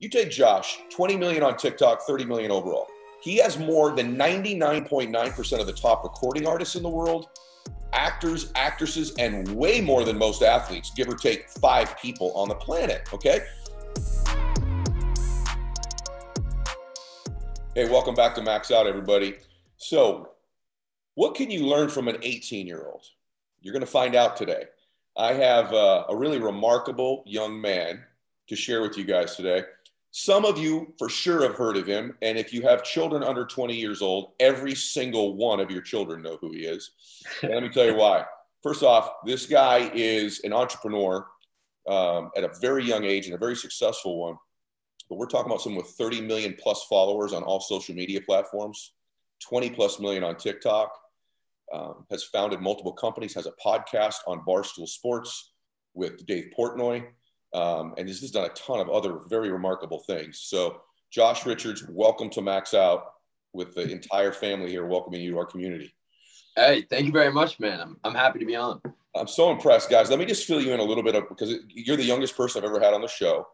You take Josh, 20 million on TikTok, 30 million overall. He has more than 99.9% of the top recording artists in the world, actors, actresses, and way more than most athletes, give or take five people on the planet. Okay. Hey, welcome back to Max Out, everybody. So, what can you learn from an 18 year old? You're going to find out today. I have uh, a really remarkable young man to share with you guys today. Some of you for sure have heard of him. And if you have children under 20 years old, every single one of your children know who he is. And let me tell you why. First off, this guy is an entrepreneur um, at a very young age and a very successful one. But we're talking about someone with 30 million plus followers on all social media platforms, 20 plus million on TikTok, um, has founded multiple companies, has a podcast on Barstool Sports with Dave Portnoy um, and he's just done a ton of other very remarkable things. So, Josh Richards, welcome to Max Out with the entire family here, welcoming you to our community. Hey, thank you very much, man. I'm, I'm happy to be on. I'm so impressed, guys. Let me just fill you in a little bit of because you're the youngest person I've ever had on the show.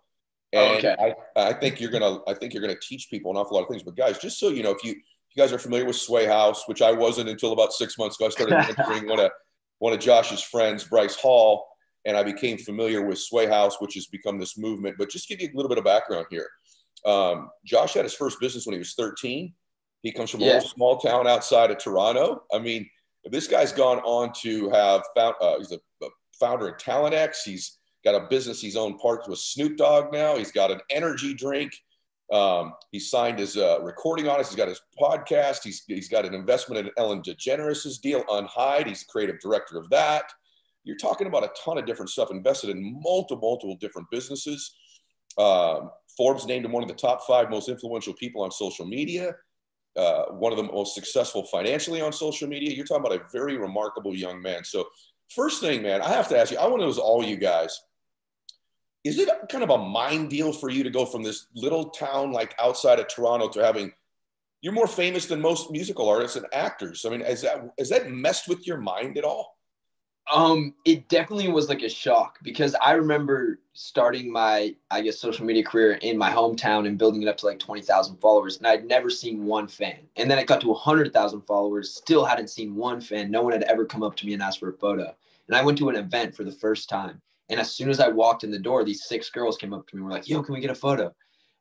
Oh, and okay. I, I think you're gonna I think you're gonna teach people an awful lot of things. But guys, just so you know, if you you guys are familiar with Sway House, which I wasn't until about six months ago, I started mentoring one of one of Josh's friends, Bryce Hall and I became familiar with Sway House, which has become this movement. But just give you a little bit of background here. Um, Josh had his first business when he was 13. He comes from yeah. a small town outside of Toronto. I mean, this guy's gone on to have found, uh, he's a, a founder of TalentX. He's got a business he's owned parts with Snoop Dogg now. He's got an energy drink. Um, he's signed his uh, recording artist. He's got his podcast. He's, he's got an investment in Ellen DeGeneres' deal, Unhide. He's the creative director of that you're talking about a ton of different stuff invested in multiple, multiple different businesses. Um, Forbes named him one of the top five most influential people on social media, uh, one of the most successful financially on social media. You're talking about a very remarkable young man. So, first thing, man, I have to ask you, I want to know all you guys. Is it kind of a mind deal for you to go from this little town like outside of Toronto to having you're more famous than most musical artists and actors. I mean, is that has that messed with your mind at all? Um, it definitely was like a shock because I remember starting my, I guess, social media career in my hometown and building it up to like 20,000 followers. And I'd never seen one fan. And then it got to 100,000 followers, still hadn't seen one fan. No one had ever come up to me and asked for a photo. And I went to an event for the first time. And as soon as I walked in the door, these six girls came up to me and were like, yo, can we get a photo?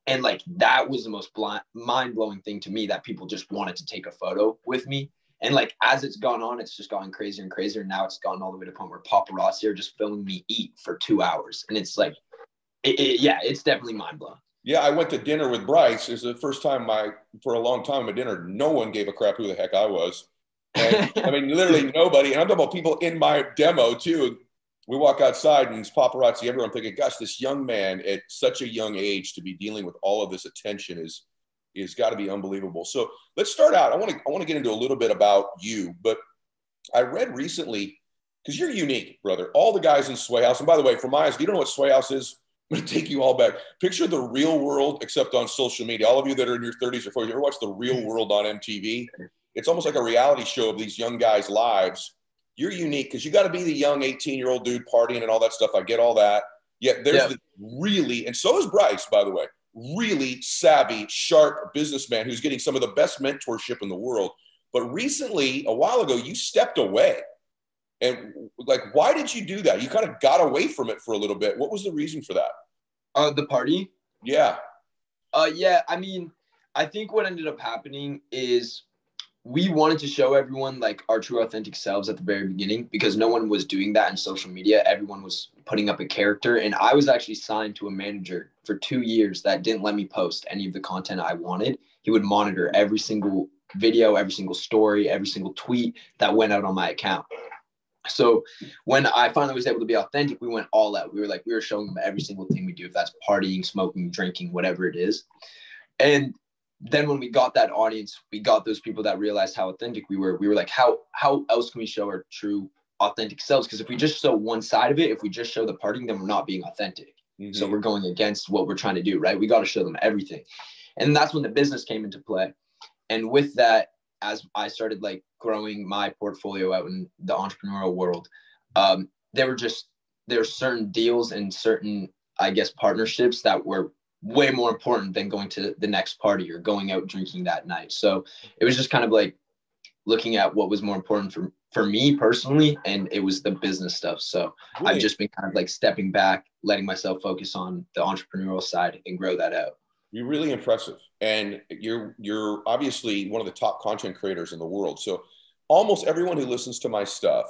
And like that was the most blind, mind blowing thing to me that people just wanted to take a photo with me. And like as it's gone on, it's just gone crazier and crazier. And Now it's gone all the way to the point where paparazzi are just filming me eat for two hours, and it's like, it, it, yeah, it's definitely mind blowing. Yeah, I went to dinner with Bryce. It's the first time my for a long time at dinner, no one gave a crap who the heck I was. And, I mean, literally nobody. And I'm talking about people in my demo too. We walk outside and it's paparazzi everywhere. I'm thinking, gosh, this young man at such a young age to be dealing with all of this attention is is got to be unbelievable. So let's start out. I want to I want to get into a little bit about you, but I read recently because you're unique, brother. All the guys in Sway House, and by the way, for my eyes, if you don't know what Sway House is, I'm going to take you all back. Picture the real world, except on social media. All of you that are in your 30s or 40s, you ever watch the real world on MTV? It's almost like a reality show of these young guys' lives. You're unique because you got to be the young 18 year old dude partying and all that stuff. I get all that. Yet there's yeah. the really, and so is Bryce, by the way really savvy, sharp businessman who's getting some of the best mentorship in the world. But recently, a while ago, you stepped away. And like, why did you do that? You kind of got away from it for a little bit. What was the reason for that? Uh, the party? Yeah. Uh, yeah. I mean, I think what ended up happening is we wanted to show everyone like our true authentic selves at the very beginning because no one was doing that in social media. Everyone was putting up a character. And i was actually signed to a manager for two years that didn't let me post any of the content i wanted. He would monitor every single video every single story every single tweet that went out on my account. So when i finally was able to be authentic we went all out. We were like we were showing them every single thing we do if that's partying smoking drinking whatever it is. And then when we got that audience, we got those people that realized how authentic we were. We were like, how how else can we show our true authentic selves? Because if we just show one side of it, if we just show the partying, then we're not being authentic. Mm-hmm. So we're going against what we're trying to do, right? We got to show them everything. And that's when the business came into play. And with that, as I started like growing my portfolio out in the entrepreneurial world, um, there were just there are certain deals and certain, I guess, partnerships that were way more important than going to the next party or going out drinking that night. So it was just kind of like looking at what was more important for for me personally and it was the business stuff. So? I've just been kind of like stepping back, letting myself focus on the entrepreneurial side and grow that out. You're really impressive. And you're you're obviously one of the top content creators in the world. So almost everyone who listens to my stuff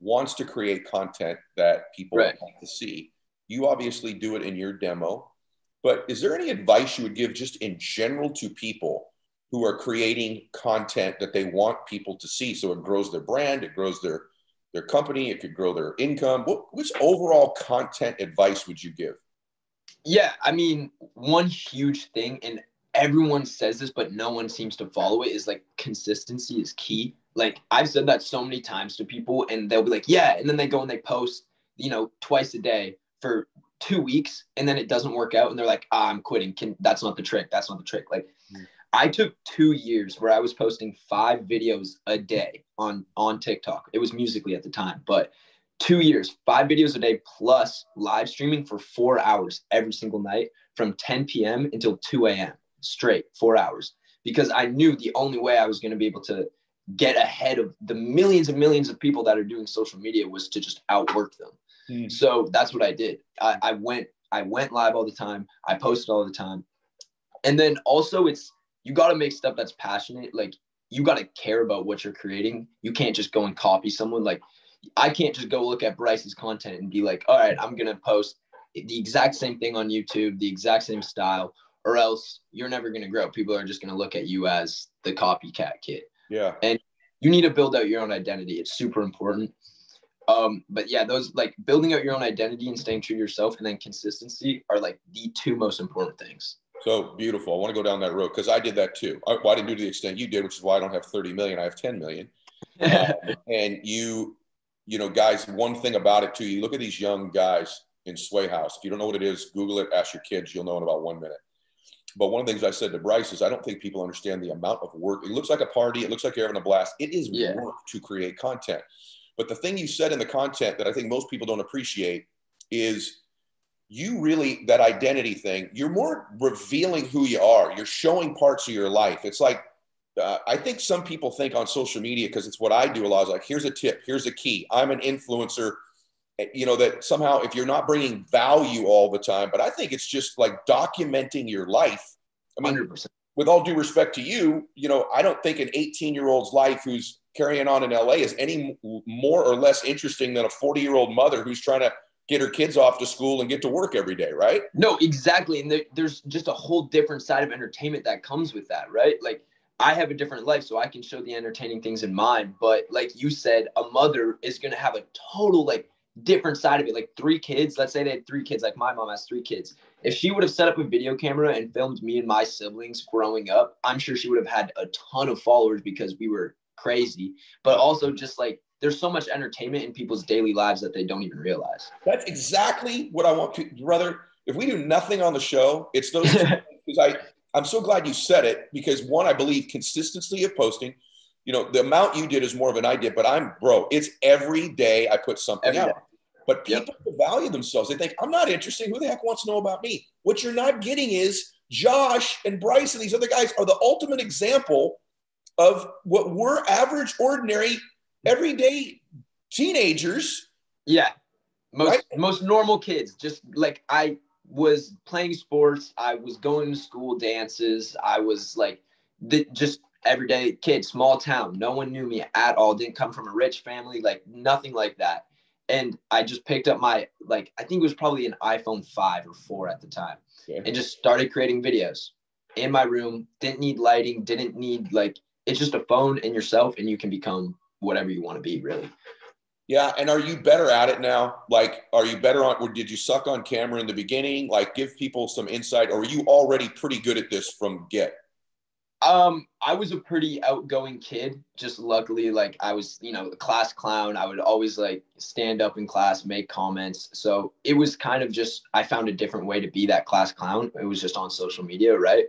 wants to create content that people right. want to see. You obviously do it in your demo. But is there any advice you would give just in general to people who are creating content that they want people to see so it grows their brand, it grows their their company, it could grow their income? What which overall content advice would you give? Yeah, I mean, one huge thing and everyone says this but no one seems to follow it is like consistency is key. Like I've said that so many times to people and they'll be like, "Yeah," and then they go and they post, you know, twice a day for two weeks and then it doesn't work out and they're like ah, i'm quitting. Can that's not the trick. That's not the trick. Like mm. i took two years where i was posting five videos a day on on tiktok. It was Musical.ly at the time but two years five videos a day plus live streaming for four hours every single night from 10 p.m until 2 a.m straight four hours. Because i knew the only way i was going to be able to get ahead of the millions and millions of people that are doing social media was to just outwork them Mm. So that's what I did. I, I went I went live all the time. I posted all the time. And then also it's you got to make stuff that's passionate. Like you got to care about what you're creating. You can't just go and copy someone. Like I can't just go look at Bryce's content and be like, all right, I'm gonna post the exact same thing on YouTube, the exact same style, or else you're never gonna grow. People are just gonna look at you as the copycat kid. Yeah. And you need to build out your own identity. It's super important. Um, but yeah, those like building out your own identity and staying true to yourself and then consistency are like the two most important things. So beautiful. I want to go down that road because I did that too. I, well, I, didn't do to the extent you did, which is why I don't have 30 million. I have 10 million. And you, you know, guys, one thing about it too, you look at these young guys in Sway House. If you don't know what it is, Google it, ask your kids, you'll know in about one minute. But one of the things I said to Bryce is I don't think people understand the amount of work. It looks like a party. It looks like you're having a blast. It is yeah. work to create content. But the thing you said in the content that I think most people don't appreciate is you really, that identity thing, you're more revealing who you are. You're showing parts of your life. It's like, uh, I think some people think on social media, because it's what I do a lot, is like, here's a tip, here's a key. I'm an influencer. Eh, you know, that somehow if you're not bringing value all the time, but I think it's just like documenting your life. I mean, 100%. with all due respect to you, you know, I don't think an 18 year old's life who's carrying on in LA is any more or less interesting than a 40 year old mother who's trying to get her kids off to school and get to work every day, right? No, exactly. And there, there's just a whole different side of entertainment that comes with that, right? Like I have a different life, so I can show the entertaining things in mine. But like you said, a mother is going to have a total like different side of it. Like three kids, let's say they had three kids, like my mom has three kids. If she would have set up a video camera and filmed me and my siblings growing up, I'm sure she would have had a ton of followers because we were crazy, but also just like there's so much entertainment in people's daily lives that they don't even realize. That's exactly what I want to, brother. If we do nothing on the show, it's those because I I'm so glad you said it because one, I believe consistency of posting. You know, the amount you did is more of an I did, but I'm bro. It's every day I put something every out. Day. But people yep. value themselves. They think I'm not interesting. Who the heck wants to know about me? What you're not getting is Josh and Bryce and these other guys are the ultimate example of what were average, ordinary, everyday teenagers. Yeah. Most right? most normal kids. Just like I was playing sports, I was going to school dances, I was like the, just everyday kid, small town. No one knew me at all. Didn't come from a rich family, like nothing like that. And I just picked up my like I think it was probably an iPhone 5 or 4 at the time. Okay. And just started creating videos in my room. Didn't need lighting, didn't need like it's just a phone and yourself and you can become whatever you want to be really. Yeah and are you better at it now? Like are you better on or did you suck on camera in the beginning? Like give people some insight. Or are you already pretty good at this from get? Um i was a pretty outgoing kid. Just luckily like i was you know a class clown. I would always like stand up in class make comments. So it was kind of just i found a different way to be that class clown. It was just on social media right?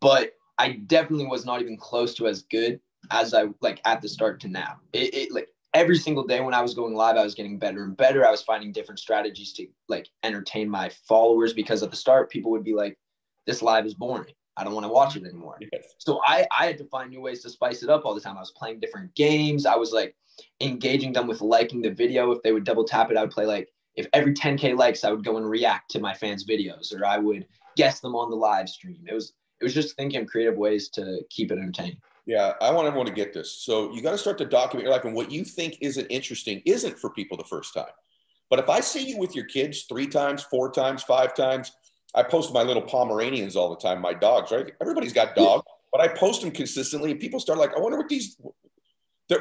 But I definitely was not even close to as good as I like at the start to now. It, it like every single day when I was going live, I was getting better and better. I was finding different strategies to like entertain my followers because at the start, people would be like, this live is boring. I don't want to watch it anymore. Yes. So I, I had to find new ways to spice it up all the time. I was playing different games. I was like engaging them with liking the video. If they would double tap it, I would play like if every 10k likes, I would go and react to my fans' videos, or I would guess them on the live stream. It was it was just thinking of creative ways to keep it entertaining. Yeah, I want everyone to get this. So you got to start to document your life, and what you think isn't interesting isn't for people the first time. But if I see you with your kids three times, four times, five times, I post my little Pomeranians all the time, my dogs, right? Everybody's got dogs, but I post them consistently, and people start like, I wonder what these.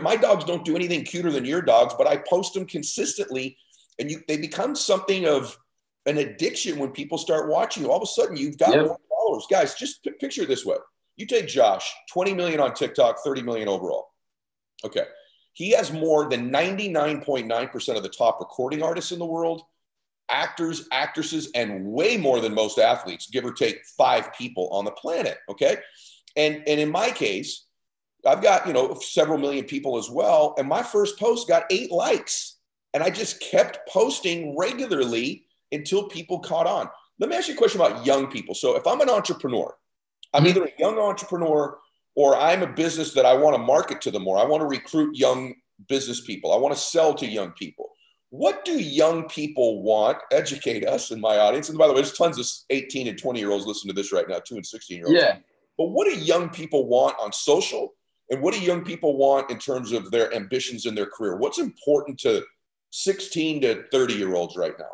My dogs don't do anything cuter than your dogs, but I post them consistently, and you they become something of an addiction when people start watching you. All of a sudden, you've got yep. Followers, guys. Just p- picture this way: you take Josh, 20 million on TikTok, 30 million overall. Okay, he has more than 99.9% of the top recording artists in the world actors, actresses, and way more than most athletes, give or take five people on the planet. Okay. And, and in my case, I've got, you know, several million people as well. And my first post got eight likes. And I just kept posting regularly until people caught on. Let me ask you a question about young people. So if I'm an entrepreneur, I'm mm-hmm. either a young entrepreneur or I'm a business that I want to market to them more. I want to recruit young business people. I want to sell to young people what do young people want? Educate us in my audience. And by the way, there's tons of 18 and 20 year olds listening to this right now, two and 16 year olds. Yeah. But what do young people want on social? And what do young people want in terms of their ambitions in their career? What's important to 16 to 30 year olds right now?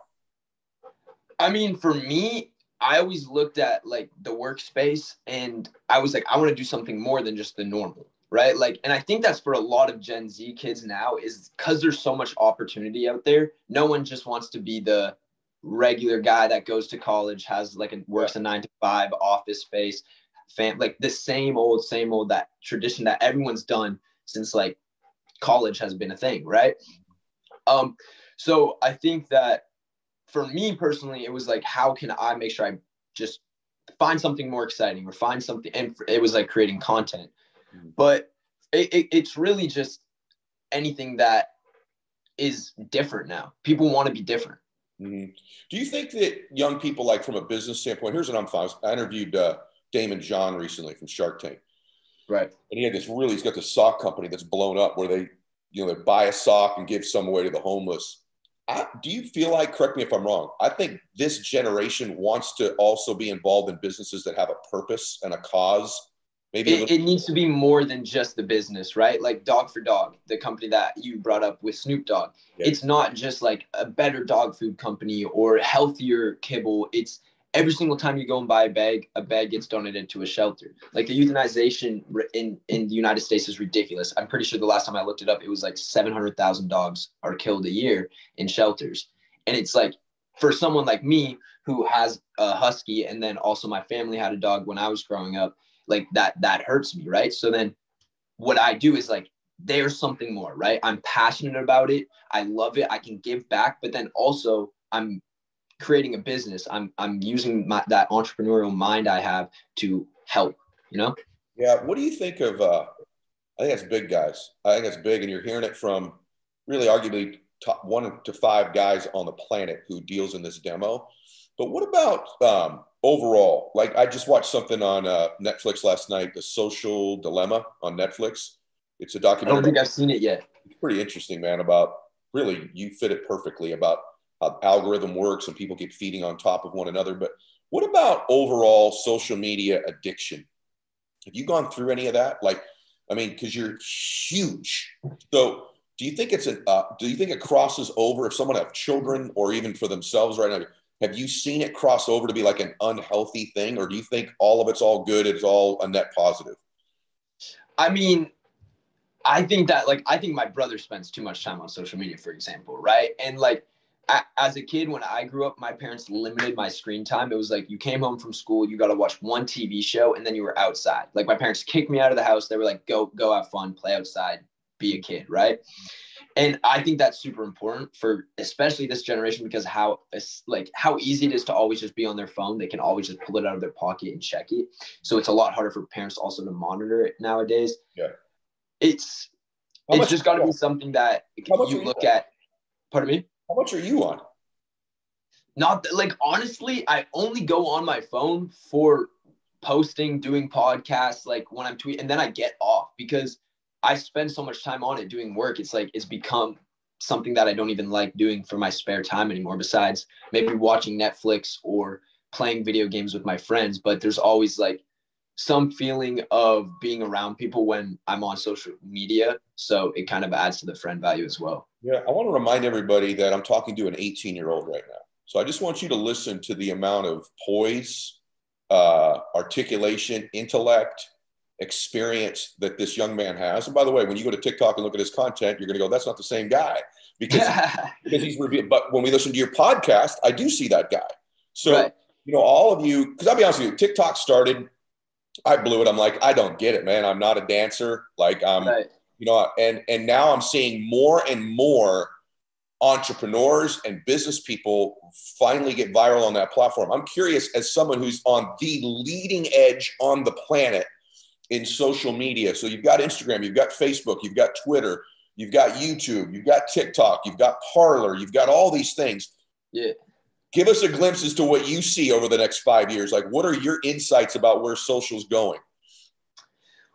I mean, for me, I always looked at like the workspace and I was like, I want to do something more than just the normal right? Like, and I think that's for a lot of Gen Z kids now is because there's so much opportunity out there. No one just wants to be the regular guy that goes to college, has like a works a nine to five office space, fam, like the same old, same old that tradition that everyone's done since like college has been a thing, right? Um, so I think that for me personally, it was like, how can I make sure I just find something more exciting or find something? And it was like creating content. Mm-hmm. But it, it, it's really just anything that is different now. People want to be different. Mm-hmm. Do you think that young people, like from a business standpoint, here's what I'm fine. I interviewed uh, Daymond John recently from Shark Tank. Right. And he had this really, he's got this sock company that's blown up where they, you know, they buy a sock and give some away to the homeless. I, do you feel like, correct me if I'm wrong, I think this generation wants to also be involved in businesses that have a purpose and a cause Maybe it, it, needs to be more than just the business, right? Like Dog for Dog, the company that you brought up with Snoop Dogg. Yeah. It's not just like a better dog food company or healthier kibble. It's every single time you go and buy a bag, a bag gets donated to a shelter. Like the euthanization in in the United States is ridiculous. I'm pretty sure the last time I looked it up, it was like 700,000 dogs are killed a year in shelters, and it's like for someone like me who has a husky, and then also my family had a dog when I was growing up like that that hurts me right? So then what i do is like there's something more right? I'm passionate about it. I love it. I can give back. But then also i'm creating a business i'm i'm using my, that entrepreneurial mind i have to help you know yeah what do you think of uh i think that's big guys i think that's big and you're hearing it from really arguably top one to five guys on the planet who deals in this demo but what about um, overall? Like, I just watched something on uh, Netflix last night, The Social Dilemma on Netflix. It's a documentary. I don't think I've seen it yet. It's pretty interesting, man. About really, you fit it perfectly about how algorithm works and people keep feeding on top of one another. But what about overall social media addiction? Have you gone through any of that? Like, I mean, because you're huge. So, do you think it's an? Uh, do you think it crosses over if someone have children or even for themselves right now? Have you seen it cross over to be like an unhealthy thing, or do you think all of it's all good? It's all a net positive. I mean, I think that like I think my brother spends too much time on social media, for example, right? And like as a kid, when I grew up, my parents limited my screen time. It was like you came home from school, you got to watch one TV show, and then you were outside. Like my parents kicked me out of the house. They were like, "Go, go, have fun, play outside, be a kid," right? and i think that's super important for especially this generation because how like how easy it is to always just be on their phone they can always just pull it out of their pocket and check it so it's a lot harder for parents also to monitor it nowadays yeah it's how it's just got to be something that you look at pardon me how much are you on Not like honestly, I only go on my phone for posting, doing podcasts, like when I'm tweeting, and then I get off because I spend so much time on it doing work. It's like it's become something that I don't even like doing for my spare time anymore, besides maybe watching Netflix or playing video games with my friends. But there's always like some feeling of being around people when I'm on social media. So it kind of adds to the friend value as well. Yeah, I want to remind everybody that I'm talking to an 18 year old right now. So I just want you to listen to the amount of poise, uh, articulation, intellect, experience that this young man has. And by the way, when you go to TikTok and look at his content, you're going to go, that's not the same guy because, because he's revealed. But when we listen to your podcast, I do see that guy. So, right. you know, all of you, because I'll be honest with you, TikTok started, I blew it. I'm like, I don't get it, man. I'm not a dancer. Like, I'm, right. You know, and, and now I'm seeing more and more entrepreneurs and business people finally get viral on that platform. I'm curious, as someone who's on the leading edge on the planet in social media. So you've got Instagram, you've got Facebook, you've got Twitter, you've got YouTube, you've got TikTok, you've got Parler, you've got all these things. Yeah. Give us a glimpse as to what you see over the next five years. Like, what are your insights about where social's going?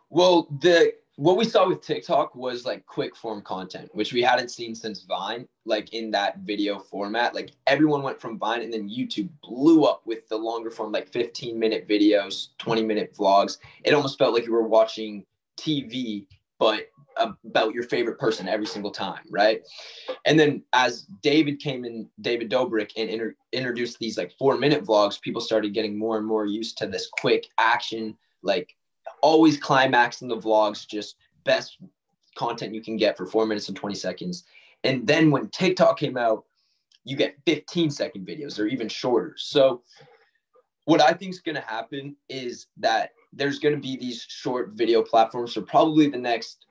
Well, the what we saw with TikTok was like quick form content, which we hadn't seen since Vine, like in that video format. Like everyone went from Vine and then YouTube blew up with the longer form, like 15 minute videos, 20 minute vlogs. It almost felt like you were watching TV, but about your favorite person every single time, right? And then as David came in, David Dobrik, and inter- introduced these like four minute vlogs, people started getting more and more used to this quick action, like always climax in the vlogs, just best content you can get for four minutes and 20 seconds. And then when TikTok came out, you get 15 second videos or even shorter. So what I think is going to happen is that there's going to be these short video platforms for probably the next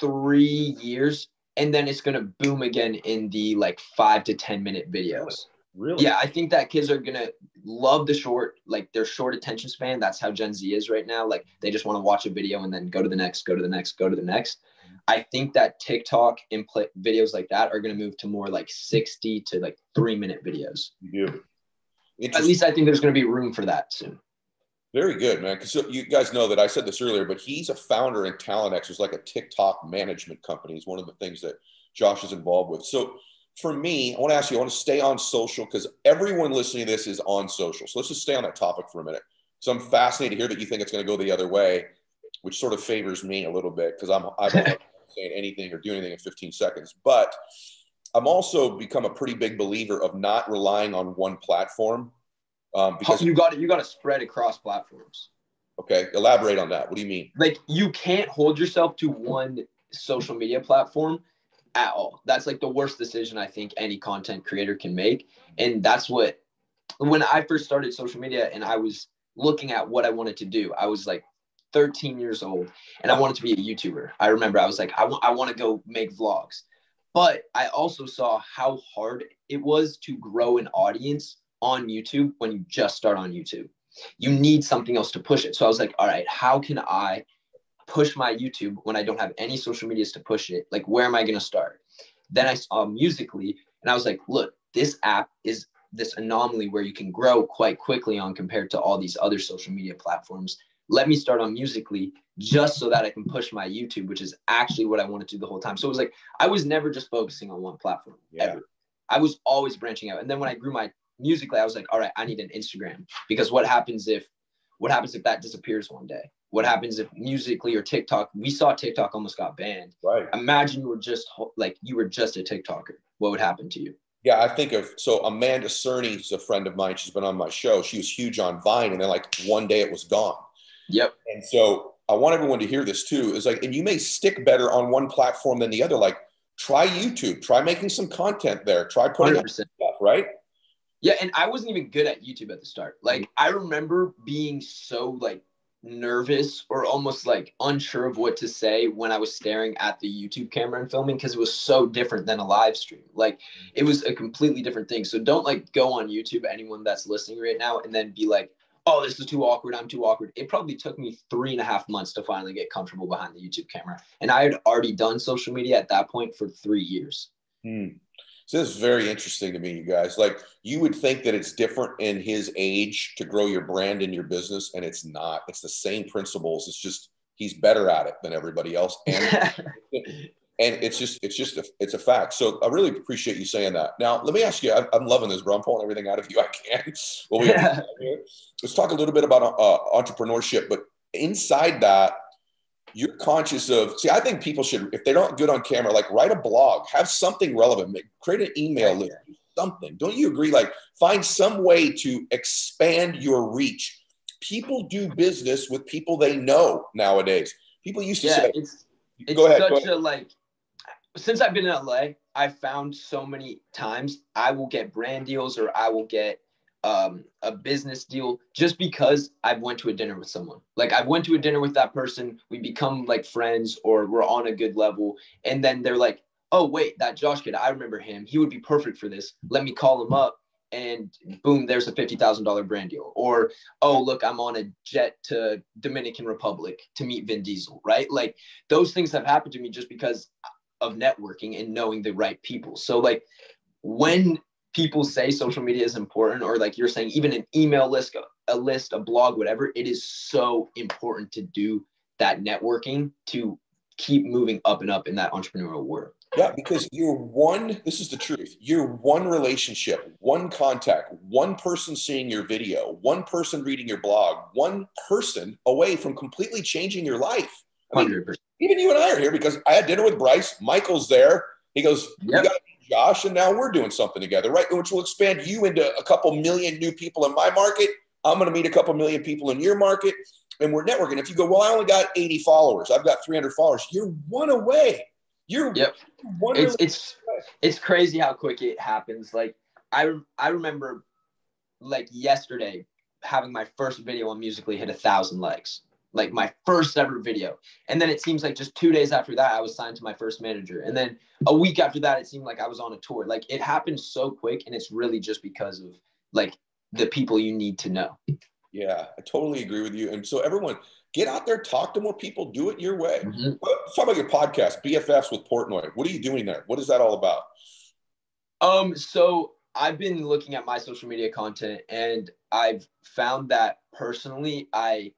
three years. And then it's going to boom again in the like five to 10 minute videos. Really? Yeah, I think that kids are gonna love the short, like their short attention span. That's how Gen Z is right now. Like they just want to watch a video and then go to the next, go to the next, go to the next. Mm-hmm. I think that TikTok and play, videos like that are gonna move to more like 60 to like three minute videos. You do. At least I think there's gonna be room for that soon. Very good, man. Because you guys know that I said this earlier, but he's a founder in TalentX, who's like a TikTok management company. Is one of the things that Josh is involved with. So for me, I want to ask you, I want to stay on social because everyone listening to this is on social. So let's just stay on that topic for a minute. So I'm fascinated to hear that you think it's going to go the other way, which sort of favors me a little bit because I'm I don't saying anything or do anything in 15 seconds. But I'm also become a pretty big believer of not relying on one platform. Um, because you got it, you got to spread across platforms. Okay, elaborate on that. What do you mean? Like you can't hold yourself to one social media platform at all. That's like the worst decision I think any content creator can make. And that's what, when I first started social media and I was looking at what I wanted to do, I was like 13 years old and I wanted to be a YouTuber. I remember I was like, I, w- I want to go make vlogs. But I also saw how hard it was to grow an audience on YouTube when you just start on YouTube. You need something else to push it. So I was like, all right, how can I push my YouTube when I don't have any social medias to push it? Like, where am I going to start? Then I saw Musical.ly and I was like, look, this app is this anomaly where you can grow quite quickly on compared to all these other social media platforms. Let me start on Musical.ly just so that I can push my YouTube, which is actually what I wanted to do the whole time. So it was like I was never just focusing on one platform yeah. ever. I was always branching out. And then when I grew my Musical.ly, I was like, all right, I need an Instagram because what happens if what happens if that disappears one day? What happens if Musical.ly or TikTok? We saw TikTok almost got banned. Right. Imagine you were just like you were just a TikToker. What would happen to you? Yeah, I think of so Amanda Cerny is a friend of mine. She's been on my show. She was huge on Vine, and then like one day it was gone. Yep. And so I want everyone to hear this too. Is like, and you may stick better on one platform than the other. Like, try YouTube. Try making some content there. Try putting 100%. stuff. Right. Yeah, and I wasn't even good at YouTube at the start. Like, I remember being so like nervous or almost like unsure of what to say when I was staring at the YouTube camera and filming because it was so different than a live stream. Like mm-hmm. it was a completely different thing. So don't like go on YouTube, anyone that's listening right now, and then be like, oh, this is too awkward. I'm too awkward. It probably took me three and a half months to finally get comfortable behind the YouTube camera. And I had already done social media at that point for three years. Hmm. So this is very interesting to me, you guys. Like you would think that it's different in his age to grow your brand and your business, and it's not. It's the same principles. It's just he's better at it than everybody else, and and it's just it's just a, it's a fact. So I really appreciate you saying that. Now let me ask you. I, am loving this, bro. I'm pulling everything out of you I can. Well, we let's talk a little bit about uh, entrepreneurship, but inside that you're conscious of see i think people should if they're not good on camera like write a blog have something relevant create an email list something. Don't you agree? Like find some way to expand your reach. People do business with people they know nowadays. People used to yeah, say it's, it's go ahead, such go ahead. a like since i've been in la i found so many times i will get brand deals or i will get um, a business deal just because I went to a dinner with someone. Like I went to a dinner with that person, we become like friends or we're on a good level, and then they're like, "Oh wait, that Josh kid, I remember him. He would be perfect for this. Let me call him up." And boom, there's a fifty thousand dollar brand deal. Or oh look, I'm on a jet to Dominican Republic to meet Vin Diesel. Right? Like those things have happened to me just because of networking and knowing the right people. So like when people say social media is important or like you're saying even an email list a list a blog whatever it is so important to do that networking to keep moving up and up in that entrepreneurial world yeah because you're one this is the truth you're one relationship one contact one person seeing your video one person reading your blog one person away from completely changing your life I mean, 100%. even you and i are here because i had dinner with bryce michael's there he goes yep. you got Josh, and now we're doing something together, right? Which will expand you into a couple million new people in my market. I'm going to meet a couple million people in your market, and we're networking. If you go, well, I only got 80 followers, I've got 300 followers. You're one away. You're yep. One it's it's it's crazy how quick it happens. Like I I remember, like yesterday, having my first video on Musical.ly hit a thousand likes like my first ever video. And then it seems like just two days after that, I was signed to my first manager. And then a week after that, it seemed like I was on a tour. Like it happened so quick. And it's really just because of like the people you need to know. Yeah, I totally agree with you. And so everyone, get out there, talk to more people, do it your way. Mm-hmm. Let's talk about your podcast, BFFs with Portnoy. What are you doing there? What is that all about? Um, so I've been looking at my social media content and I've found that personally I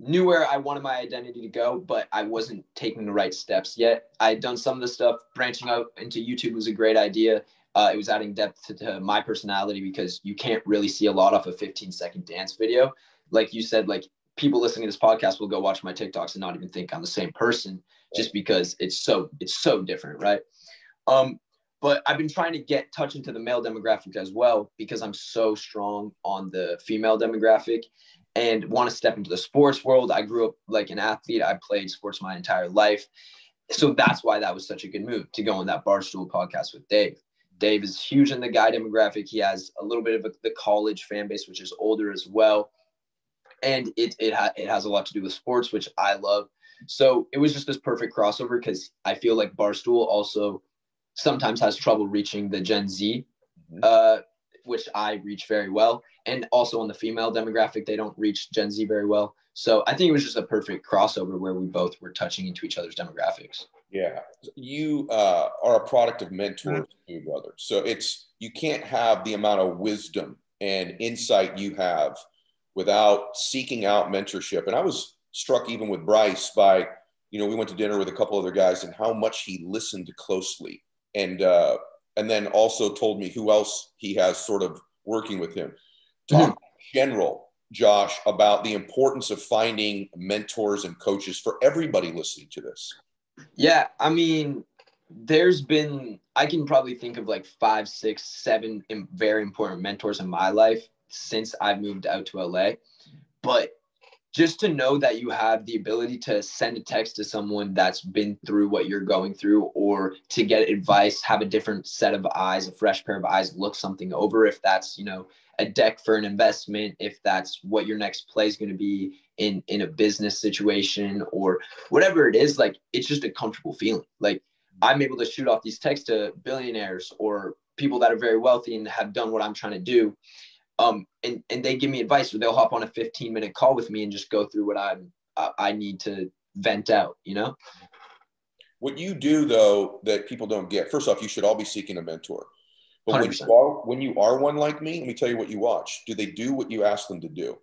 knew where I wanted my identity to go, but I wasn't taking the right steps yet. I had done some of the stuff. Branching out into YouTube was a great idea. Uh, it was adding depth to, to, my personality because you can't really see a lot off a 15 second dance video. Like you said, like people listening to this podcast will go watch my TikToks and not even think I'm the same person just because it's so it's so different, right? Um, but I've been trying to get touch into the male demographic as well because I'm so strong on the female demographic and want to step into the sports world. I grew up like an athlete. I played sports my entire life. So that's why that was such a good move to go on that Barstool podcast with Dave. Dave is huge in the guy demographic. He has a little bit of a, the college fan base, which is older as well. And it, it, ha- it has a lot to do with sports, which I love. So it was just this perfect crossover because I feel like Barstool also sometimes has trouble reaching the Gen Z mm-hmm. uh, which I reach very well. And also on the female demographic, they don't reach Gen Z very well. So I think it was just a perfect crossover where we both were touching into each other's demographics. Yeah, you uh, are a product of mentors, too, brother. So it's you can't have the amount of wisdom and insight you have without seeking out mentorship. And I was struck even with Bryce by, you know, we went to dinner with a couple other guys and how much he listened closely and uh, and then also told me who else he has sort of working with him. Talk mm-hmm. general, Josh, about the importance of finding mentors and coaches for everybody listening to this. Yeah, I mean, there's been I can probably think of like five, six, seven very important mentors in my life since I've moved out to LA. But just to know that you have the ability to send a text to someone that's been through what you're going through or to get advice have a different set of eyes a fresh pair of eyes look something over. If that's you know a deck for an investment if that's what your next play is going to be in in a business situation or whatever it is like it's just a comfortable feeling. Like i'm able to shoot off these texts to billionaires or people that are very wealthy and have done what i'm trying to do um, and and they give me advice, or they'll hop on a 15 minute call with me and just go through what I'm I need to vent out. You know. What you do though that people don't get, first off, you should all be seeking a mentor. But when you, are, when you are one like me, let me tell you what you watch. Do they do what you ask them to do?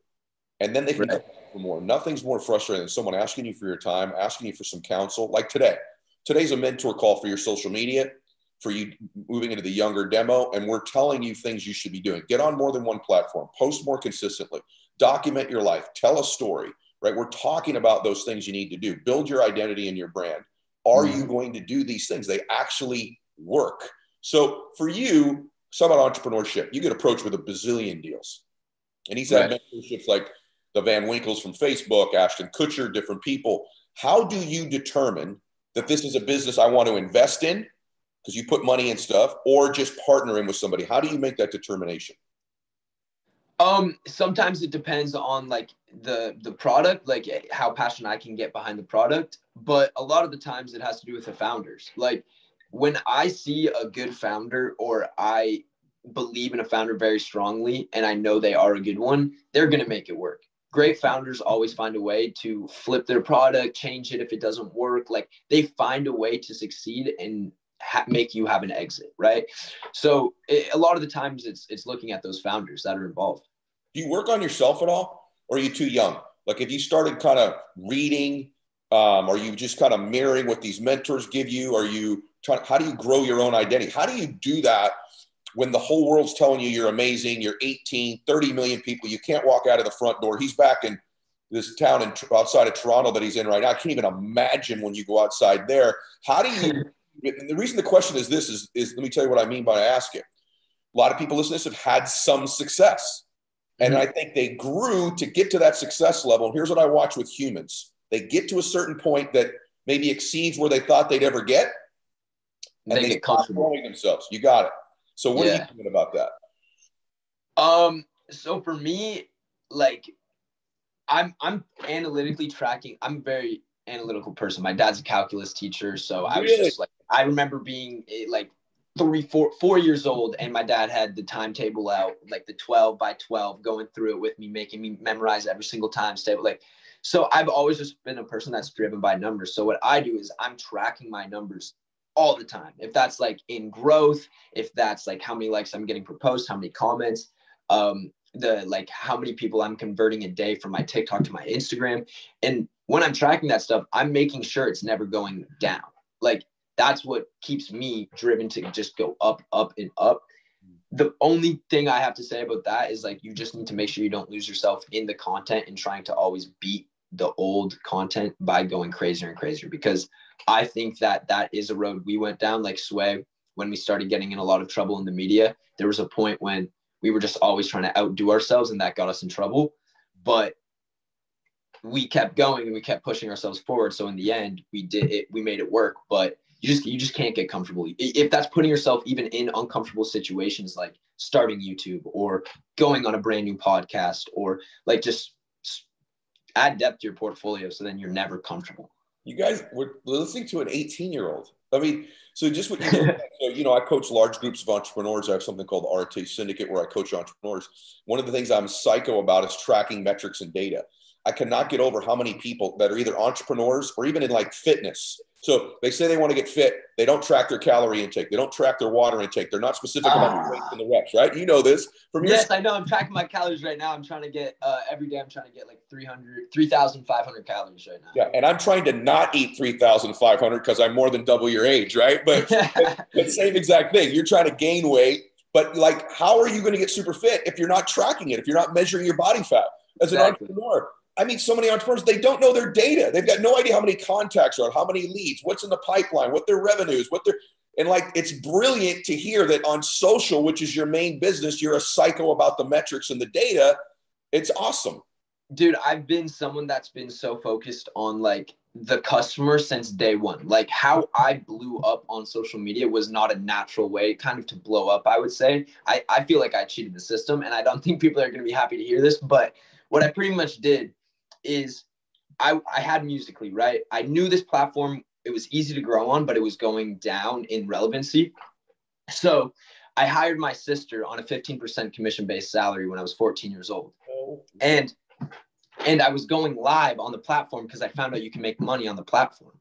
And then they can Right. for more. Nothing's more frustrating than someone asking you for your time, asking you for some counsel. Like today, today's a mentor call for your social media, for you moving into the younger demo, and we're telling you things you should be doing. Get on more than one platform, post more consistently, document your life, tell a story. Right? We're talking about those things you need to do. Build your identity and your brand. Are Mhm. you going to do these things? They actually work. So for you, some about entrepreneurship, you get approached with a bazillion deals. And he's had Right. mentorships like the Van Winkles from Facebook, Ashton Kutcher, different people. How do you determine that this is a business I want to invest in because you put money in stuff or just partnering with somebody? How do you make that determination? Um, sometimes it depends on like the the product, like eh, how passionate I can get behind the product. But a lot of the times it has to do with the founders. Like when I see a good founder or I believe in a founder very strongly and I know they are a good one, they're gonna make it work. Great founders always find a way to flip their product, change it if it doesn't work. Like they find a way to succeed and ha- make you have an exit, right? So it, a lot of the times it's it's looking at those founders that are involved. Do you work on yourself at all or are you too young? Like if you started kind of reading, um, are you just kind of mirroring what these mentors give you? Are you trying, how do you grow your own identity? How do you do that when the whole world's telling you you're amazing, you're 18, 30 million people, you can't walk out of the front door. He's back in this town in, outside of Toronto that he's in right now. I can't even imagine when you go outside there. How do you, the reason the question is this is, is let me tell you what I mean by asking. A lot of people listening to this have had some success. And I think they grew to get to that success level. And here's what I watch with humans they get to a certain point that maybe exceeds where they thought they'd ever get. And They they, get comfortable. growing themselves. You got it. So, what are you doing about that? Um, so for me, like I'm I'm analytically tracking. I'm very analytical person. My dad's a calculus teacher, so I was Really? just like I remember being eh, like three, four, four years old, and my dad had the timetable out, like the 12 by 12, going through it with me, making me memorize every single time stable. Like, so I've always just been a person that's driven by numbers. So what I do is I'm tracking my numbers all the time. If that's like in growth, if that's like how many likes I'm getting proposed, how many comments, um, the like how many people I'm converting a day from my TikTok to my Instagram. And when I'm tracking that stuff, I'm making sure it's never going down. Like that's what keeps me driven to just go up, up, and up. The only thing I have to say about that is like you just need to make sure you don't lose yourself in the content and trying to always beat the old content by going crazier and crazier because I think that that is a road we went down like Sway when we started getting in a lot of trouble in the media. There was a point when we were just always trying to outdo ourselves and that got us in trouble. But we kept going and we kept pushing ourselves forward. So in the end, we did it, we made it work. But you just you just can't get comfortable. If that's putting yourself even in uncomfortable situations like starting YouTube or going on a brand new podcast or like just add depth to your portfolio so then you're never comfortable. You guys were listening to an 18 year old. I mean, so just what you said, so, you know, I coach large groups of entrepreneurs. I have something called Arete Syndicate where I coach entrepreneurs. One of the things I'm psycho about is tracking metrics and data. I cannot get over how many people that are either entrepreneurs or even in like fitness. So they say they want to get fit. They don't track their calorie intake. They don't track their water intake. They're not specific about the Ah. weights and the reps, right? You know this from your Yes, I know. I'm tracking my calories right now. I'm trying to get uh, every day. I'm trying to get like 300, 3,500 calories right now. yeah, and I'm trying to not eat 3,500 because I'm more than double your age, right? But the same exact thing. You're trying to gain weight, but like, how are you going to get super fit if you're not tracking it? If you're not measuring your body fat as an Exactly. entrepreneur? I mean, so many entrepreneurs they don't know their data. They've got no idea how many contacts are, how many leads, what's in the pipeline, what their revenues, what their and like it's brilliant to hear that on social, which is your main business, you're a psycho about the metrics and the data. It's awesome. Dude, I've been someone that's been so focused on like the customer since day one. Like how mm-hmm. I blew up on social media was not a natural way kind of to blow up, I would say. I, I feel like I cheated the system and I don't think people are going to be happy to hear this. But what I pretty much did is I, I had Musical.ly, right? I knew this platform, it was easy to grow on, but it was going down in relevancy. So I hired my sister on a 15% commission based salary when I was 14 years old. And and I was going live on the platform because I found out you can make money on the platform.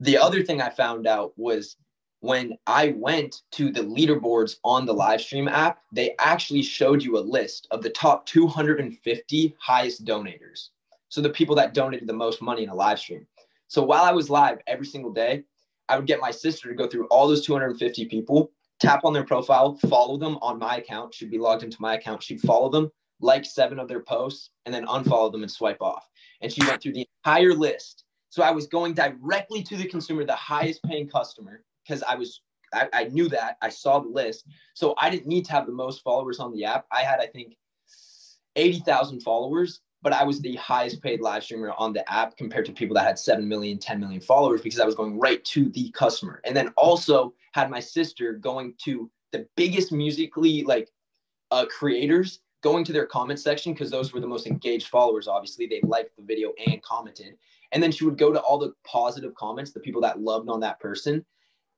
the other thing I found out was when I went to the leaderboards on the live stream app, they actually showed you a list of the top 250 highest donators. So the people that donated the most money in a live stream. So while I was live every single day, I would get my sister to go through all those 250 people, tap on their profile, follow them on my account. She'd be logged into my account. She'd follow them, like seven of their posts, and then unfollow them and swipe off. And she went through the entire list. So I was going directly to the consumer, the highest paying customer, because I was I, I knew that I saw the list. So I didn't need to have the most followers on the app. I had, I think, 80,000 followers but I was the highest paid live streamer on the app compared to people that had 7 million, 10 million followers because I was going right to the customer. And then also had my sister going to the biggest Musical.ly like uh, creators going to their comment section because those were the most engaged followers. Obviously, they liked the video and commented. And then she would go to all the positive comments, the people that loved on that person,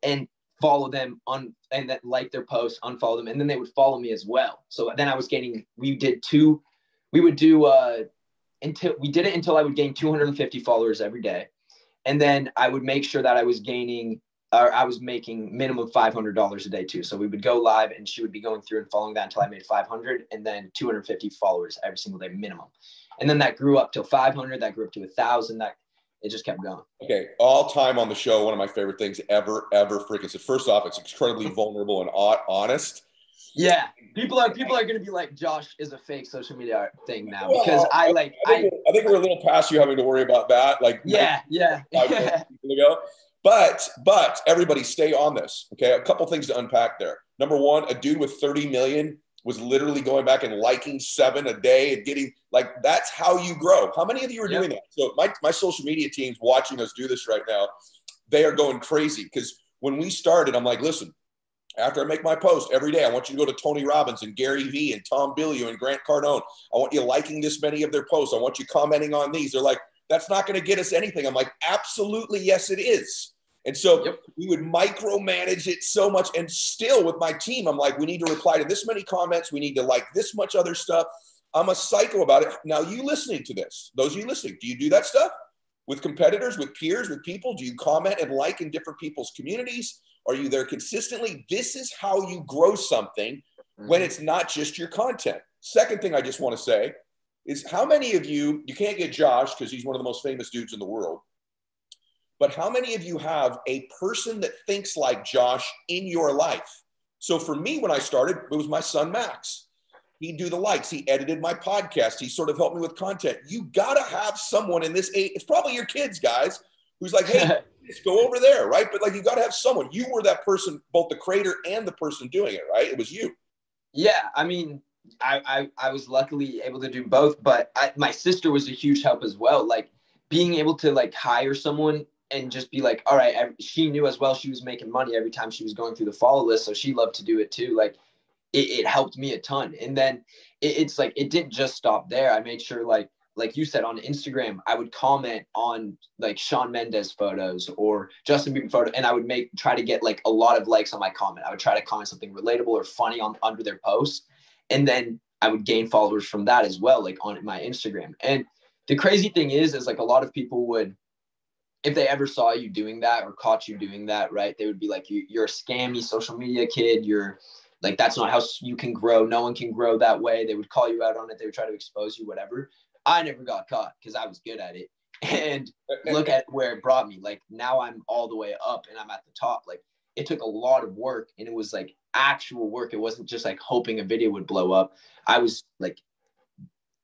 and follow them on and that like their posts, unfollow them, and then they would follow me as well. So then I was gaining. We did two we would do uh, until we did it until I would gain 250 followers every day. And then I would make sure that I was gaining or I was making minimum $500 a day too. So we would go live and she would be going through and following that until I made 500 and then 250 followers every single day minimum. And then that grew up to 500, that grew up to a thousand, that it just kept going. Okay. All time on the show, one of my favorite things ever, ever freaking said. First off, it's incredibly vulnerable and honest. Yeah, people are people are gonna be like, Josh is a fake social media thing now because I like I think, I, I think we're a little past you having to worry about that. Like yeah, yeah. ago. But but everybody stay on this. Okay, a couple things to unpack there. Number one, a dude with 30 million was literally going back and liking seven a day and getting like that's how you grow. How many of you are yep. doing that? So my my social media team's watching us do this right now. They are going crazy because when we started, I'm like, listen, after I make my post every day, I want you to go to Tony Robbins and Gary Vee and Tom Bilyeu and Grant Cardone. I want you liking this many of their posts. I want you commenting on these. They're like, that's not going to get us anything. I'm like, absolutely, yes, it is. And so yep. we would micromanage it so much. And still with my team, I'm like, we need to reply to this many comments. We need to like this much other stuff. I'm a psycho about it. Now, you listening to this, those of you listening, do you do that stuff with competitors, with peers, with people? Do you comment and like in different people's communities? Are you there consistently? This is how you grow something mm-hmm. when it's not just your content. Second thing I just want to say is how many of you, you can't get Josh because he's one of the most famous dudes in the world, but how many of you have a person that thinks like Josh in your life? So for me, when I started, it was my son Max. He'd do the likes. He edited my podcast. He sort of helped me with content. You got to have someone in this age. It's probably your kids, guys, who's like, hey, just go over there, right? But like you got to have someone. You were that person, both the creator and the person doing it, right? It was you. Yeah, I mean, I I, I was luckily able to do both, but I, my sister was a huge help as well. Like being able to like hire someone and just be like, all right, she knew as well she was making money every time she was going through the follow list, so she loved to do it too. Like it, it helped me a ton, and then it, it's like it didn't just stop there. I made sure like like you said on Instagram, I would comment on like Shawn Mendes photos or Justin Bieber photo, and I would make try to get like a lot of likes on my comment. I would try to comment something relatable or funny on under their post, and then I would gain followers from that as well, like on my Instagram. And the crazy thing is, is like a lot of people would, if they ever saw you doing that or caught you doing that, right? They would be like, you, you're a scammy social media kid. You're like, that's not how you can grow. No one can grow that way. They would call you out on it. They would try to expose you, whatever. I never got caught because I was good at it. And look at where it brought me. Like now I'm all the way up and I'm at the top. Like it took a lot of work and it was like actual work. It wasn't just like hoping a video would blow up. I was like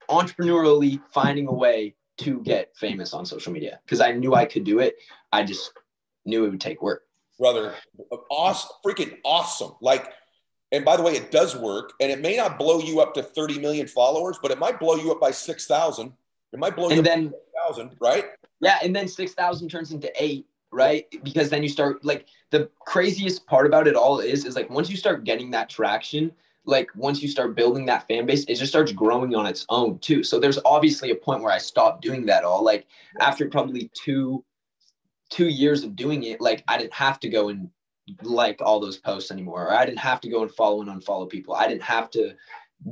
entrepreneurially finding a way to get famous on social media because I knew I could do it. I just knew it would take work. Brother, awesome, freaking awesome. Like and by the way, it does work. And it may not blow you up to 30 million followers, but it might blow you up by 6,000. It might blow you and up then, 6,000, right? Yeah. And then 6,000 turns into eight, right? Because then you start like the craziest part about it all is, is like once you start getting that traction, like once you start building that fan base, it just starts growing on its own too. So there's obviously a point where I stopped doing that all. Like after probably two, two years of doing it, like I didn't have to go and like all those posts anymore. Or I didn't have to go and follow and unfollow people. I didn't have to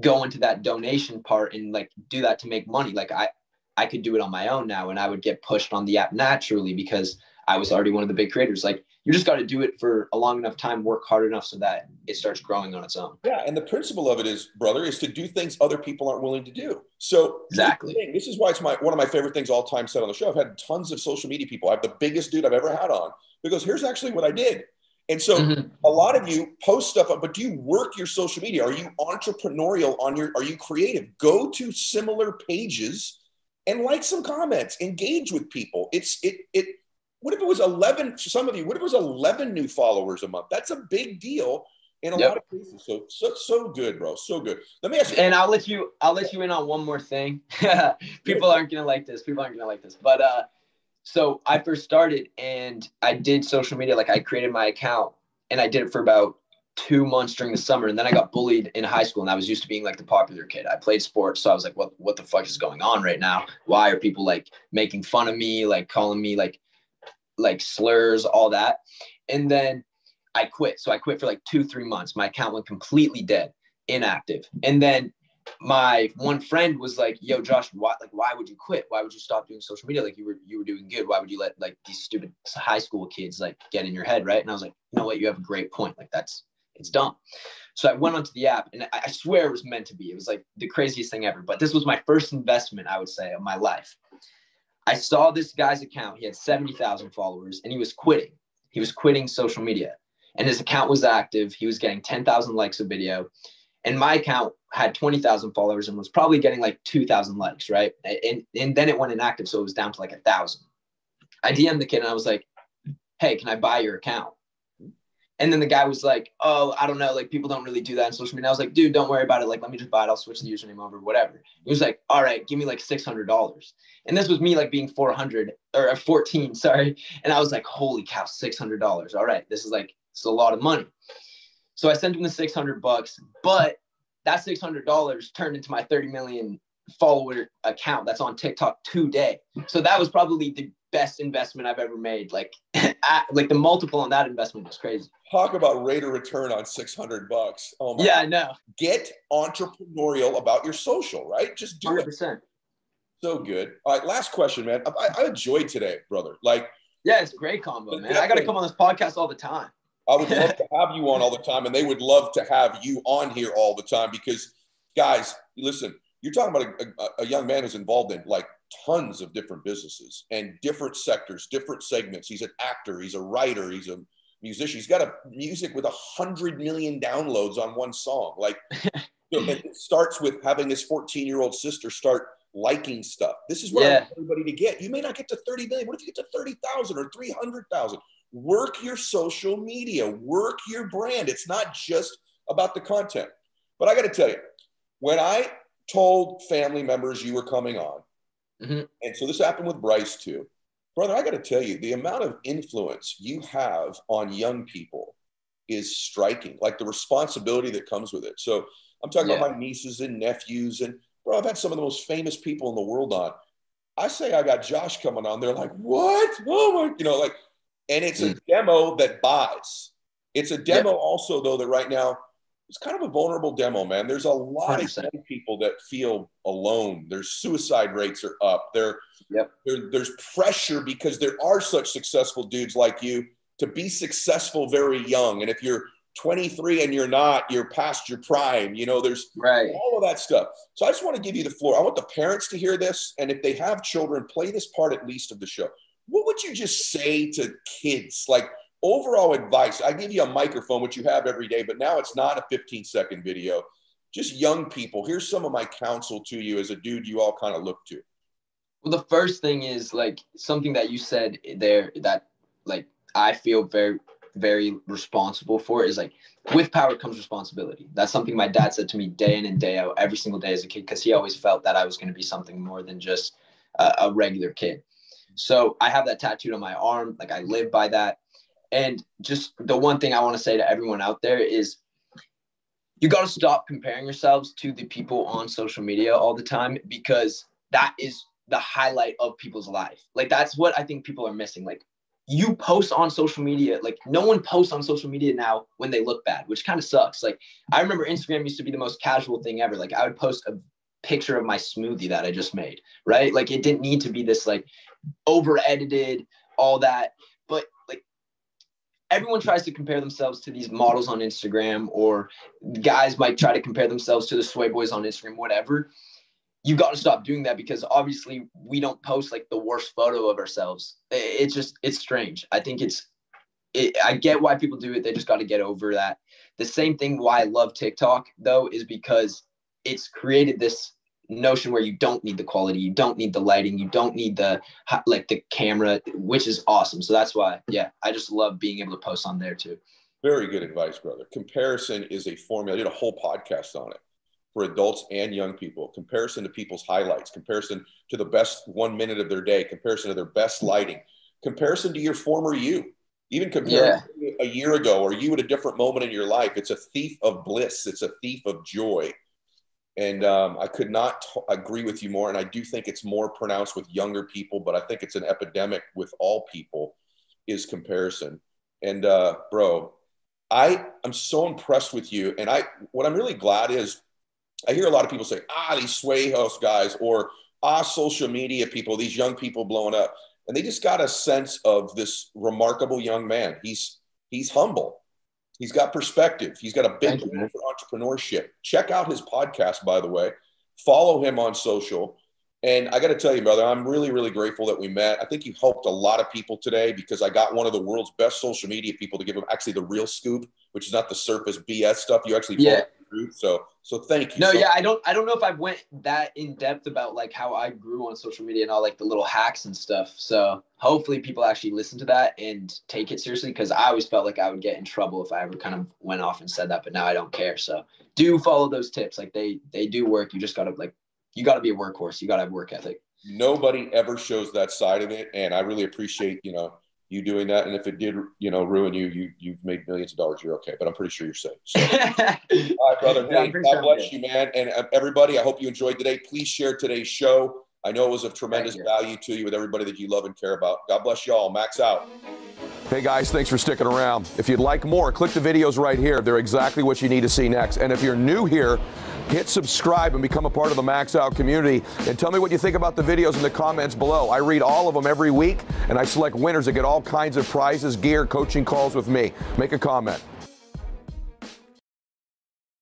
go into that donation part and like do that to make money. Like I I could do it on my own now and I would get pushed on the app naturally because I was already one of the big creators. Like you just got to do it for a long enough time, work hard enough so that it starts growing on its own. Yeah, and the principle of it is, brother, is to do things other people aren't willing to do. So exactly, this is why it's my one of my favorite things all time said on the show. I've had tons of social media people. I have the biggest dude I've ever had on because here's actually what I did. And so mm-hmm. a lot of you post stuff, but do you work your social media? Are you entrepreneurial on your, are you creative? Go to similar pages and like some comments, engage with people. It's, it, it, what if it was 11, for some of you, what if it was 11 new followers a month? That's a big deal in a yep. lot of cases. So, so, so good, bro. So good. Let me ask you. And I'll let you, I'll let you in on one more thing. people aren't going to like this. People aren't going to like this, but, uh, so I first started and I did social media. Like I created my account and I did it for about two months during the summer. And then I got bullied in high school and I was used to being like the popular kid. I played sports. So I was like, what, what the fuck is going on right now? Why are people like making fun of me, like calling me like, like slurs, all that. And then I quit. So I quit for like two, three months. My account went completely dead, inactive. And then my one friend was like, "Yo, Josh, why like why would you quit? Why would you stop doing social media? Like you were you were doing good. Why would you let like these stupid high school kids like get in your head, right?" And I was like, "You know what? You have a great point. Like that's it's dumb." So I went onto the app, and I, I swear it was meant to be. It was like the craziest thing ever. But this was my first investment, I would say, of my life. I saw this guy's account. He had seventy thousand followers, and he was quitting. He was quitting social media, and his account was active. He was getting ten thousand likes a video and my account had 20,000 followers and was probably getting like 2,000 likes, right? And, and then it went inactive. So it was down to like a thousand. I DM'd the kid and I was like, hey, can I buy your account? And then the guy was like, oh, I don't know. Like people don't really do that on social media. I was like, dude, don't worry about it. Like, let me just buy it. I'll switch the username over, whatever. He was like, all right, give me like $600. And this was me like being 400 or uh, 14, sorry. And I was like, holy cow, $600. All right. This is like, it's a lot of money. So I sent him the 600 bucks, but that $600 turned into my 30 million follower account that's on TikTok today. So that was probably the best investment I've ever made. Like, like the multiple on that investment was crazy. Talk about rate of return on 600 bucks. Oh my. Yeah, I know. Get entrepreneurial about your social, right? Just do 100%. it. So good. All right, last question, man. I, I enjoyed today, brother. Like, yeah, it's great combo, man. I got to come on this podcast all the time. I would love to have you on all the time, and they would love to have you on here all the time because, guys, listen, you're talking about a, a, young man who's involved in like tons of different businesses and different sectors, different segments. He's an actor, he's a writer, he's a musician. He's got a music with a hundred million downloads on one song. Like, it starts with having his 14 year old sister start liking stuff. This is what yeah. I want everybody to get. You may not get to 30 million. What if you get to 30,000 or 300,000? work your social media, work your brand. It's not just about the content. But I got to tell you, when I told family members you were coming on, mm-hmm. and so this happened with Bryce too, brother, I got to tell you, the amount of influence you have on young people is striking, like the responsibility that comes with it. So I'm talking yeah. about my nieces and nephews, and bro, I've had some of the most famous people in the world on. I say I got Josh coming on. They're like, what? Oh my, you know, like and it's a hmm. demo that buys. It's a demo yep. also though that right now it's kind of a vulnerable demo, man. There's a lot 100%. of young people that feel alone. Their suicide rates are up. There, yep. there's pressure because there are such successful dudes like you to be successful very young. And if you're 23 and you're not, you're past your prime. You know, there's right. all of that stuff. So I just want to give you the floor. I want the parents to hear this, and if they have children, play this part at least of the show what would you just say to kids? Like overall advice. I give you a microphone, which you have every day, but now it's not a 15 second video. Just young people. Here's some of my counsel to you as a dude you all kind of look to. Well, the first thing is like something that you said there that like I feel very very responsible for is like with power comes responsibility. That's something my dad said to me day in and day out every single day as a kid because he always felt that I was going to be something more than just a, a regular kid. So I have that tattooed on my arm. Like I live by that. And just the one thing I want to say to everyone out there is you got to stop comparing yourselves to the people on social media all the time because that is the highlight of people's life. Like that's what I think people are missing. Like you post on social media, like no one posts on social media now when they look bad, which kind of sucks. Like I remember Instagram used to be the most casual thing ever. Like I would post a picture of my smoothie that I just made, right? Like it didn't need to be this like over edited, all that. Everyone tries to compare themselves to these models on Instagram, or guys might try to compare themselves to the Sway Boys on Instagram, whatever. You got to stop doing that because obviously we don't post like the worst photo of ourselves. It's just it's strange. I think it's it, I get why people do it. They just got to get over that. The same thing why I love TikTok though is because it's created this notion where you don't need the quality, you don't need the lighting, you don't need the like the camera, which is awesome. So that's why, yeah, I just love being able to post on there too. Very good advice, brother. Comparison is a formula. I did a whole podcast on it for adults and young people. Comparison to people's highlights, comparison to the best one minute of their day, comparison to their best lighting, comparison to your former you. Even compared yeah. a year ago or you at a different moment in your life, it's a thief of bliss. It's a thief of joy. And um, I could not t- agree with you more. And I do think it's more pronounced with younger people, but I think it's an epidemic with all people is comparison. And uh, bro, I I'm so impressed with you. And I, what I'm really glad is I hear a lot of people say, ah, these sway house guys or ah, social media people, these young people blowing up. And they just got a sense of this remarkable young man. He's, he's humble He's got perspective. He's got a big for entrepreneurship. Check out his podcast, by the way. Follow him on social. And I got to tell you, brother, I'm really, really grateful that we met. I think you helped a lot of people today because I got one of the world's best social media people to give them actually the real scoop, which is not the surface BS stuff. You actually yeah. So so thank you. No, so yeah, I don't I don't know if I went that in depth about like how I grew on social media and all like the little hacks and stuff. So hopefully people actually listen to that and take it seriously because I always felt like I would get in trouble if I ever kind of went off and said that, but now I don't care. So do follow those tips. Like they they do work. You just gotta like you gotta be a workhorse. You gotta have work ethic. Nobody ever shows that side of it. And I really appreciate, you know, you doing that. And if it did, you know, ruin you, you you've made millions of dollars. You're okay. But I'm pretty sure you're safe. So. all right, brother. Hey, God sure bless you, man. And uh, everybody, I hope you enjoyed today. Please share today's show. I know it was of tremendous value to you with everybody that you love and care about. God bless you all. Max out. Hey guys, thanks for sticking around. If you'd like more, click the videos right here. They're exactly what you need to see next. And if you're new here, hit subscribe and become a part of the Max Out community. And tell me what you think about the videos in the comments below. I read all of them every week, and I select winners that get all kinds of prizes, gear, coaching calls with me. Make a comment.